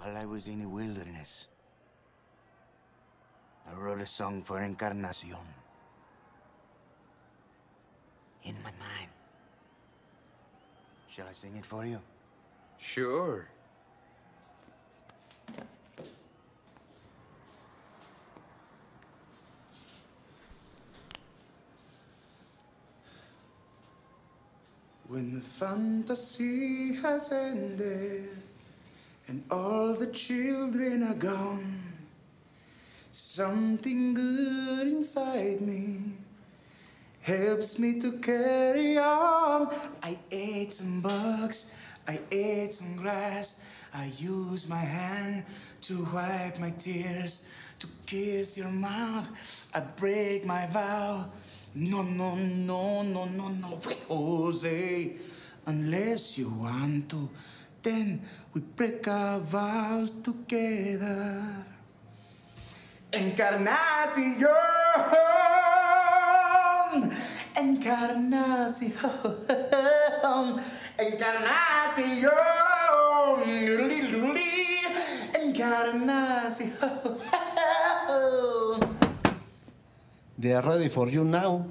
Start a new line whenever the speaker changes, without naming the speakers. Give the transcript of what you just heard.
While I was in the wilderness, I wrote a song for Encarnacion. In my mind. Shall I sing it for you?
Sure.
When the fantasy has ended and all the children are gone, something good inside me helps me to carry on. I ate some bugs, I ate some grass, I use my hand to wipe my tears, to kiss your mouth. I break my vow. No, no, no, no, no, no, Jose. Unless you want to, then we break our vows together. Encarnacion, Encarnacion, Encarnacion, Encarnacion.
They are ready for you now.